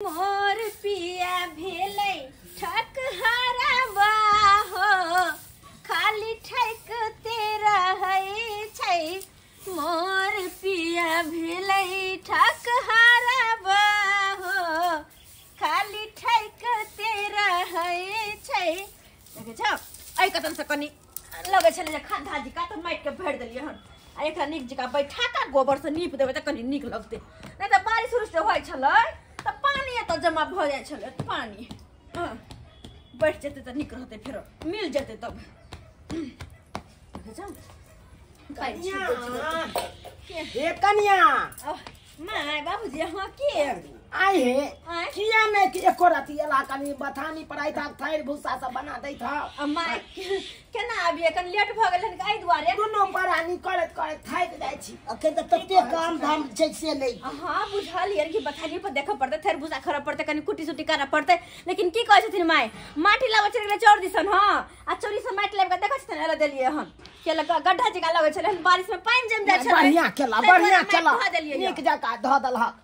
मोर पिया भेलै ठकहरबा हो खाली ठकते रहै छै, मोर पिया भेलै ठकहरबा हो खाली ठकते रहै छै। देखे छौ एहि कतन से कनी लगे छलै जे खद्धा जिका तऽ माटि के भरि देलियै हन। आ एकरा नीक जका बैठा गोबर से नीप देबै तऽ कनी नीक लगतै। नहि तऽ बारिश उरिश जे छलै पानी एतऽ जमा भऽ जाइ छलै पानी हँ बैठ जेतै तऽ नीक रहतै फेरो मिल जेतै तब कन्या माय बाबूजी अहाँ के आइ हे? किया नहीं कि एको रति एला कनी बथानी पड़ाई था थैर भूसा सब बना दै था। अम्मा केना आबिए कनि लेट भऽ गेल हन एहि दुआरे? दुनू परानी करत करत थाकि जाइ छी। अखन तऽ तते काम धाम छै से नहि। हाँ बुझल यार कि बथानी पर देखऽ पड़तै थेर भूसा खरऽ पड़तै कनि कुट्टी सुट्टी करऽ पड़तै। लेकिन की कहै छथिन माय? माटी चलि गेलै चौर दिसन हाँ? आ चौरी से माटी लाबि कऽ देखै छथिन एला देलियै हन। के लगा गड्ढा जका लगै छलै हन बारिश में पानी जम जाइ छलै। बढ़िया केला बढ़िया केला। नीक जका धऽ देलहक।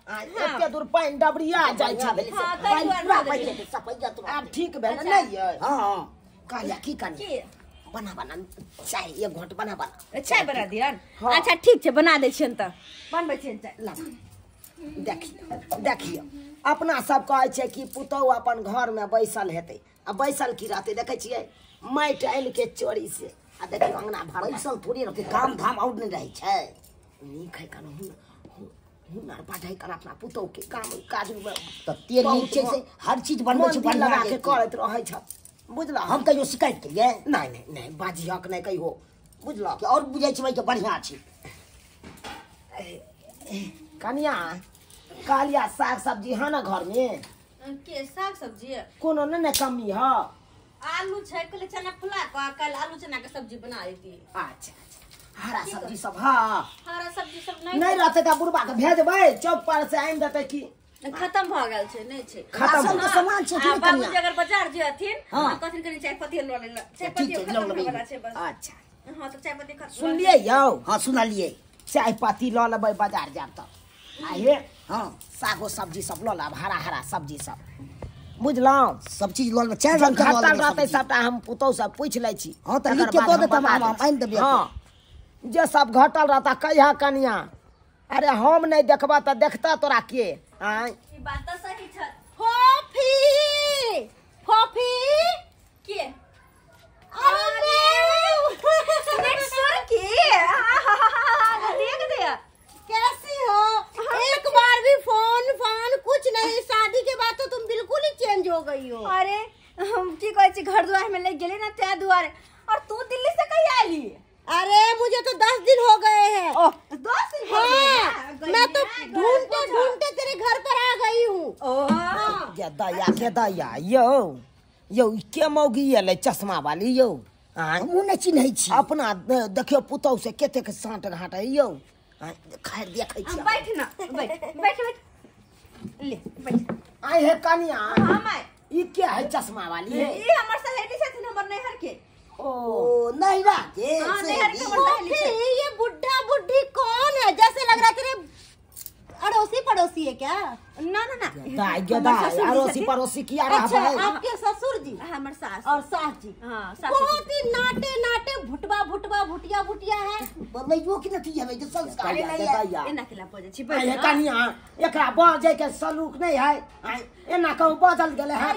एते दूर पानि डबरिया जाइ छलै हाँ, ताहि दुआरे धऽ देलियै। सफैया आब ठीक भेल अच्छा। नहीं यै हाँ हाँ। कहलिया की कनी की? बना बना चाय एक घोट बना बना। चाय बना दियन हाँ। अच्छा ठीक छै बना दै छियनि तऽ। बनबै छियनि चाय। ला। देखियो देखियो। अपना सब कहै छै कि पुतौह अपन घर में बैसल हेतै। आ बैसल की रहतै देखै छियै? माटि के चोरी से। आ देखियो अंगना भर बैसल थोड़ी रहते। काम धाम और नहीं रहे छै। नीक है कन हुनर बढ़ै कन अपना पुतौह के काम काज में। तते नीक छै से हर चीज़ बनबै छै दिल लगा के करैत रहै छ। बुझला? हम कहियो शिकायत केलियै नहीं नहीं नहीं बाजियक नहीं कहियो। बुझला? कि और बुझै छै कि बढ़िया छै? कनिया कालिया साग सब्ज़ी है ना घर में? के साग सब्ज़ी कोनो न ने कमी है। आलू छै कल चना फुला कऽ कल आलू चना के सब्ज़ी बना देती अच्छा अच्छा। हरा सब्ज़ी सब हाँ। हरा सब्ज़ी सब नहीं नहीं रहते तऽ बुढ़बा के भेजबै चौक पर से आनि देतै की। खत्म भऽ गेल छै नहीं छै। खत्म के सामान छै कि आ नहीं बाबूजी अगर बाज़ार जेथिन हाँ। आ कहथिन कनी चाय पत्ती लऽ ले चाय पत्ती खत्म। वाला छै बस। अच्छा। हाँ तो चाय पत्ती खत्म सुनलियै यौ? हाँ सुनलियै। चाय पत्ती लऽ लेबै बाज़ार जायब तऽ। आ हे हाँ सागो सब्ज़ी सब लऽ लेब हरा हरा सब्ज़ी सब। बुझलहुँ? सब चीज़ लऽ लेबै। चारि जब रंग के लऽ घटल लेबै रहतै। सबटा हम पुतौह से पूछि लै छी। हाँ, तऽ लिख के बाद दऽ हम हम- हम। आनि देबै हाँ। जे सब घटल रहता, कहिया कनिया? अरे हम नहीं देखबा तो देखता तोरा के आय। बात सही फोफी! फोफी! के अरे नेक्स्ट सुर की देख दे कैसी हो एक बार भी फ़ोन फान कुछ नहीं शादी के बाद तो तुम बिल्कुल ही चेंज हो गई हो अरे हम की कहै छी घर दुआर में लग गेली ना तै दुआरे और तू दिल्ली से कहिया आली अरे मुझे तो दस दिन हो गए हैं ओह दस दिन हो गए हाँ हैं। गई मैं तो हैं, घर ढूंढते पर। ढूंढते तेरे घर पर आ गई हूँ ओह के दया के दया यौ यौ के मौगी एलै चश्मा वाली यौ? हमहूँ नहि चिन्है छी। अपना देखियो पुतौह से कतेक साँट घाट है यौ। आय खैर देखै छी। बैठ ना बैठ बैठ बैठ। ले बैठ। आय हे कनिया। हाँ माय ई के है चश्मा वाली है? ये हमर सहेली छथिन हमर नैहर के। ओ ओ नहीं राजे हाँ, से नैहर के। हमर सहेली। ये बुढ़ा बुढ़ी कौन है? जैसे लग रहा है तेरे अड़ोसी पड़ोसी है क्या? ना ना ना। गे जी अड़ोसी। पड़ोसी किया अच्छा आपके ससुर जी? हमर सास। और सास जी? हाँ सास बहुत ही नाटे नाटे भुटवा भुटवा भुटिया भुटिया है। कि नहीं हवे जे संस्कार नहीं नहीं है एना केला पजे छी आय कनिया एकरा बाजे के सलूक नहीं है आय एना कहू बदल गेले है?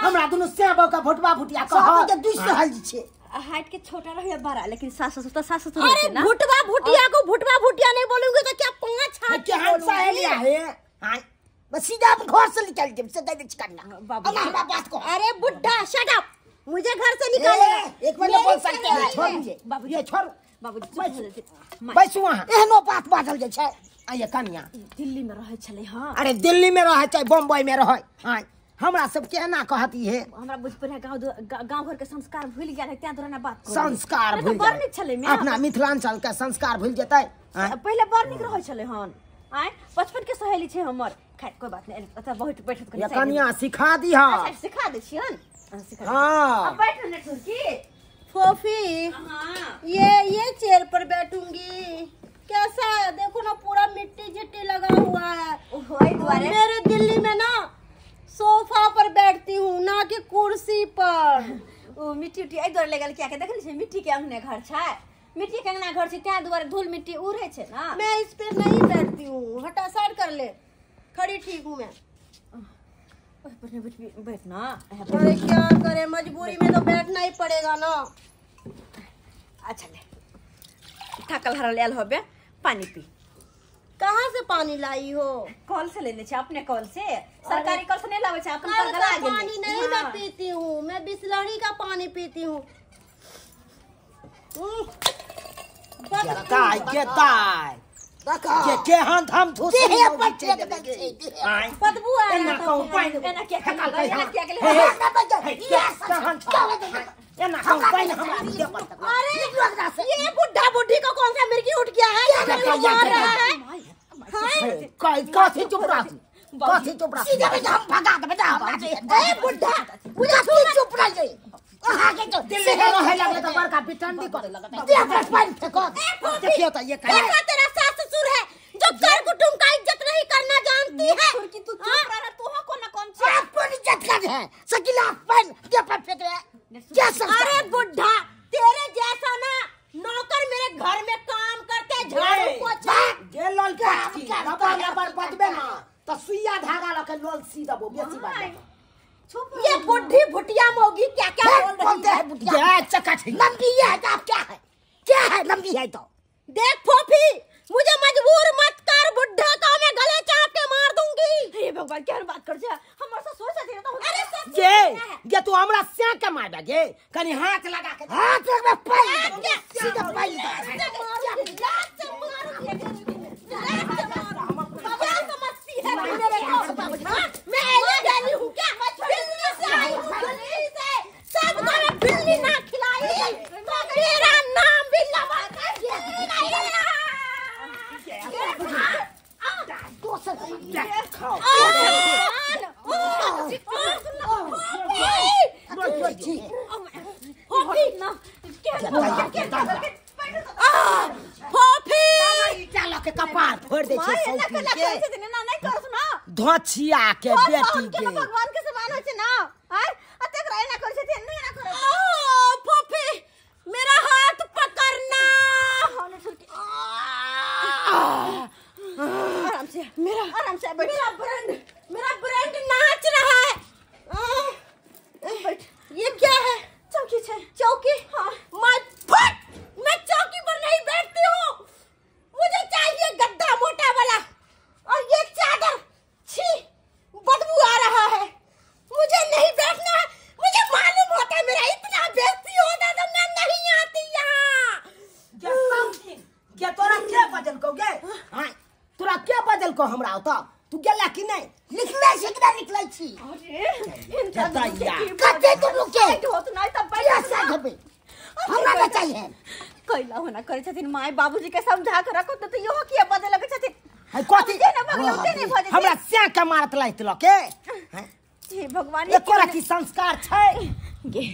हमरा दुनु सेबो के भुटबा भुटिया सब कह। के दुई से हल छै। हाइट के छोटा रहे बड़ा लेकिन सास ससुर तो सास ससुर अरे भुटवा भुटिया को भुटवा भुटिया नहीं बोलूँगी तो क्या पाँच हाथ के हम सहेलिया है? आय बस सीधा अपन घर से निकल के से दे दे चिकना बाबू। अब हमरा बात को। अरे बुढ़ा शट अप मुझे घर से ए, निकालेगा एक मिनट बोल सकते हैं छोड़ है। दीजिए बाबूजी ये छोड़। बाबूजी चुप हो। जाते बैसु वहाँ एहनो बात बाजल जाइ छै। आय कनिया। दिल्ली में रहे छले हाँ। अरे दिल्ली में रहे चाहे बम्बई में रहे। आय हमरा सब केना कहती है। हमरा बुझ पड़े गाँव गाँव घर के संस्कार भूल गया है त्या दुराना बात संस्कार तो भूल बड़ जाए नीक छलै माय। अपना मिथिलांचल के संस्कार भूल जेतै। पहले बड़ नीक रहे छले हन। आय बचपन के सहेली छै हमर। खैर कोई बात नहीं अच्छा बैठ बैठत ये कनिया सिखा दे छियन हाँ, सिखा दे। हाँ। अब बैठ ने ठुरकी। फोफी हाँ। ये ये चेयर पर बैठूँगी। कैसा है? देखो ना पूरा मिट्टी चिट्टी लगा हुआ है। वही द्वारे मेरे दिल्ली में ना कुर्सी पर ओ मिट्टी उट्टी एहि दुआरे लगल किया के देखली छै मिट्टी के अंगने घर छै। मिट्टी के अंगना घर छै तें दुआरे धूल मिट्टी उड़े छै ना। मैं इस पे नहीं बैठती हूँ हटा साइड कर ले। खड़ी ठीक हूँ मैं। ओह, पर नहीं बैठ बैठ ना। अरे क्या करे मजबूरी में तो बैठना ही पड़ेगा ना। अच्छा ले। थकल हरल आयल होबे पानी पी। कहाँ से पानी लाई हो? कॉल से लेने छै अपने कॉल से। सरकारी कॉल से नहीं लावे छै अपन कल का पानी नहीं मैं पीती हूँ मैं बिस्लरी का पानी पीती हूँ। गेताय गेताय देखा के हम धुस देह पर फेंक दै छै देह। आय बदबू आ एना कहूँ पानि एना किया के फेंकल एना किया के हे, हे, ना बजा हे, ये एना कहूँ पानि हमरा देह पर तक अरे ये बुढ़ा बुढ़ी को कौन सा मिर्गी उठ गया है? ये मार रहा है? हे, कथी चुप रह कथी चुप रह सीधे में हम भगा दे बेटा ए बुढ़ा मुझे की चुप रह कहाँ के तो दिल्ली में रहे लगले तो बड़का पिटंडी करे लगले देह पर पानी फेंको देखियो तो ये कहे देखा तेरा सास ससुर है जो कर कुटुम का इज़्ज़त नहीं करना जानती है कि तू चुप रह तू हो कोना कौन छै अपन इज़्ज़त कर है सकिला पानी देह पर फेंक रहे क्या अरे बुढ़ा तेरे जैसा ना नौकर मेरे घर में काम करते झाड़ू पोछा गे लल लबर लबर बजबे ना तो सुइया धागा लके लोल सी दबो बेसी बात ये बुढ़ी भुटिया मोगी क्या क्या बोल रही है बुढ़िया ये चकच लंबी है तो आप क्या है क्या है लंबी है तो देख फोफी मुझे मजबूर मत कर बुढ़ा का मैं गले चाप के मार दूँगी हे भगवान क्या बात कर छै हमर से सोच छै तो अरे गे गे तू हमरा से के मारबे गे कनी हाथ लगा के हाथ में पानी सीधा पानी खाओ ना चलो के कपार फोड़ दे छै माय एना सौती कला के करे छै ना नहीं कर सुना धोछिया के बेटी के भगवान के समान होइ छै ना आय अतेक रहना कर छै नहीं ना कर मेरा हाथ पकड़ना। आराम से मेरा आराम से बैठ मेरा ब्रांड मेरा ब्रांड नाच रहा है आह, बैठ ये क्या है चौकी छै चौकी हाँ माय फट मैं चौकी पर नहीं बैठती हूँ मुझे चाहिए गद्दा मोटा वाला और ये चादर छी बदबू आ रहा है मुझे नहीं बैठना है मुझे मालूम होता है मेरा इतना बेइज्जती होता तो मैं नहीं आती यहाँ गे समथिंग गे तोरा के बदल को गे हाँ तोरा के बदल को हमरा ओता तू गेला कि नहीं निकले से किधर निकले छी अरे जतैया। कते तुम लोग के? होत नहीं तब बैठ साथ में हमरा ना चाहिए? कैला होना करे छथिन माय बाबूजी के समझा के रखो तो यो किया बदल लगे छथिन। है कथी? अब जे ना भगलो ते नहीं भजे हमरा से के मारत लाइत ल के। हे? भगवान ये तोरा की संस्कार छै? गे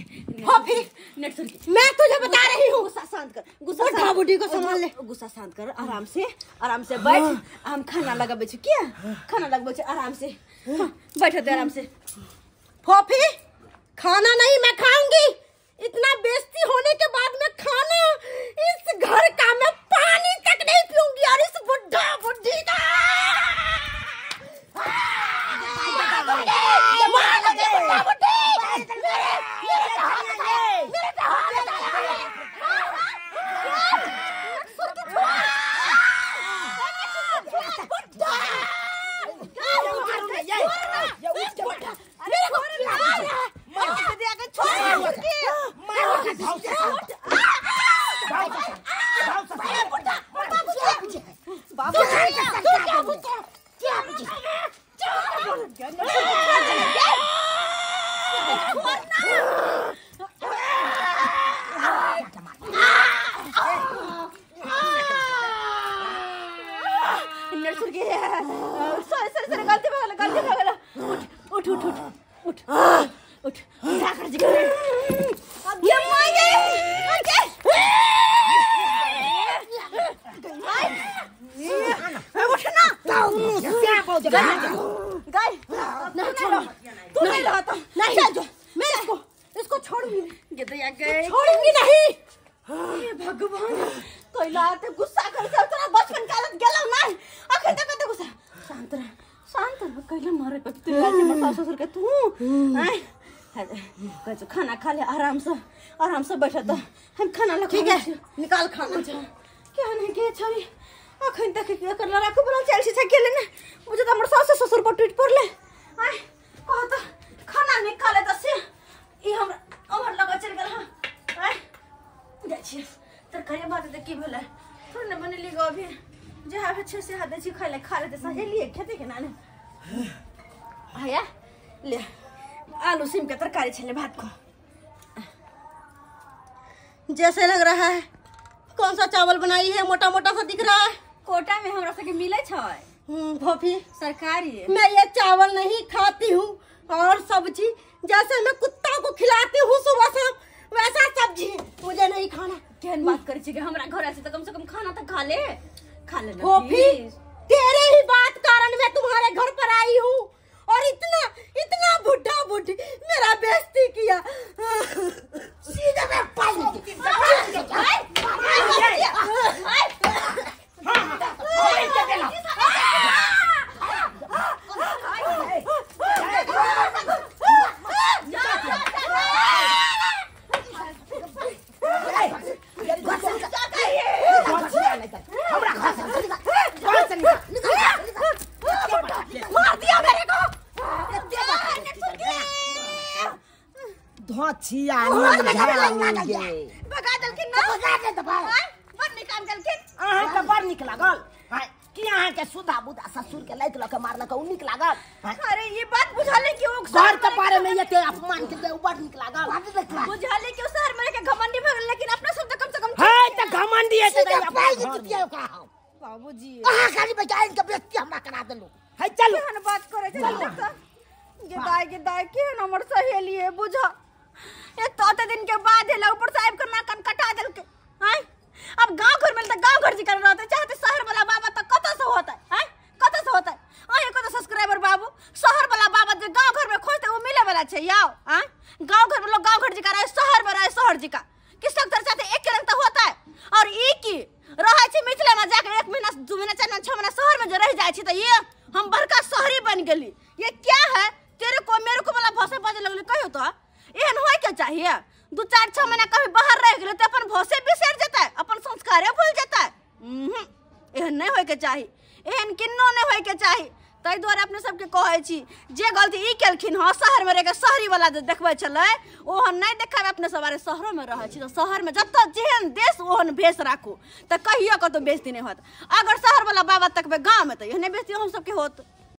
फॉफी। नेट सुन मैं तुझे बता रही हूँ। गुस्सा शांत कर। गुस्सा शांत- बुढ़ी को संभाल ले। गुस्सा शांत कर आराम से आराम से बैठ। हम खाना लगाबे छी किया? खाना लगबे छी आराम से। हाँ, बैठ आराम से। फॉफी खाना नहीं, मैं खाऊँगी। इतना बेस्ती होने के बाद मैं खाना, इस घर का मैं पानी तक नहीं पीऊँगी और इस बुढ़ा बुढ़ी का। नेट सुन के सॉरी सॉरी सॉरी गलती हो गई गलती हो गई उठ उठ उठ उठ उठ उठ जाकर जी ये माय उठ ना से बहुत जगह गाय नहीं नहीं तू नहीं रहा था नहीं चल जो मैं इसको छोड़ूँगी नहीं ये तो या गए। छोड़ूँगी नहीं। हे भगवान कैला ते गुस्सा कर से तोरा बचपन का आदत गेलो ना अखन तक ते गुस्सा। शांत रह शांत रह कैला मारे पे तू आज मर ससुर के तू। आय कैसे खाना खा ले आराम से आराम से बैठा तो। हम खाना ला ठीक है निकाल खाना। क्या नहीं के छवि अखन तक के कर ला राखो बना चल से के लेने मुझे तो हमर सास ससुर पर ट्वीट पर ले आय कहता खाना निकाले त से। ई हम हमर लगा चल गेल हाँ। आय जाइ तरकारी भात तऽ की भेलै? थोड़े ने बनेली गो अभी। जे आबे छै से हाथ छी खाइ ले खा लेते सहेलिए खेते के नाने? आया ले। आलू सीम के तरकारी छले भात को। जैसे लग रहा है कौन सा चावल बनाई है मोटा मोटा सा दिख रहा है? कोटा में हमरा सबके मिलै छै? हम्म, सरकारी मैं ये चावल नहीं खाती हूँ और सब्ज़ी जैसे मैं कुत्ता को खिलाती हूँ सुबह शाम। वैसा सब्ज़ी। मुझे नहीं खाना। केहन बात करै छी हमरा घर ऐसे तऽ कम से कम खाना तऽ खा ले। खा ले ना गोपी तेरे ही बात कारण मैं तुम्हारे घर पर आई हूँ। और इतना इतना बुढ़ा बुढ़ी मेरा बेइज्जती किया। सीधे में पाल दी हमरा घर से निकल घर से निकल निकल मार दिया मेरे को धोछिया नील झांगे भगा दलखिन ना भगा दे दबा बड़ निकाल दलखिन अहाँ के बड़ नीक लागल कि अहाँ के सुधा बुधा ससुर के लैत लऽ के मारलक उ नीक लागल अरे ये बात बुझाले कि वो घर के बारे में ये अपमान के उ बड़ नीक लागल बुझाले कि शहर में के घमंडी भगल लेकिन अपना सब तऽ कम से कम है त घमंडी है त पाल दी दिया ओकरा हम। बाबूजी। अहाँ खाली बचाइन के बेइज्जती हमरा करा देलू है चलो। केहन बात करे छै गे दाय गे दाय केहन हमर सहेली है बुझा ये तोते दिन के बाद है ऊपर साहब के नाकन कटा देलके। हैं अब गाँव घर में तो गाँव घर जिकर रहते चाहते शहर वाला बाबा तो कत से होता है हैं कत से होता है अहे को तो सब्सक्राइबर बाबू शहर वाला बाबा जो गाँव घर में खोजते वो मिले वाला छै याओ हैं गाँव घर में लोग गाँव घर जिका रहे शहर में रहे शहर जिका किस तरह चाहते एक रंग तो होता है और ई की रहे छै मिथिला में जाके एक महीना दू महीना चार महीना छह महीना शहर में जो रह जाए छी तो ये हम बड़का शहरी बन गेली ये क्या है तेरे को मेरे को वाला भाषा बाजे लगले कहियो तो एहन होय के चाहिए। दू चार छह महीना कभी बाहर रह गेले तो अपन भाषे बिसर जेता है अपन संस्कारे भूल जेता। है एहन नहीं होय के चाही, एहन किन्नो नहीं होय के चाही। ताहि दुआरे अपने सबके कहै छी, जे गलती ई केलखिन हँ शहर में रह के शहरी वाला जे देखबै छलै, ओहन नहि देखाबै अपने सब बारे शहरो में रहै छी। तऽ शहर में जतऽ जेहन देश, ओहन भेष राखू। तऽ कहियो कतौ बेइज्जती नहि होत। अगर शहर वाला बाबा तकबै गाँव में तऽ एहने बेइज्जती हम सबके होत।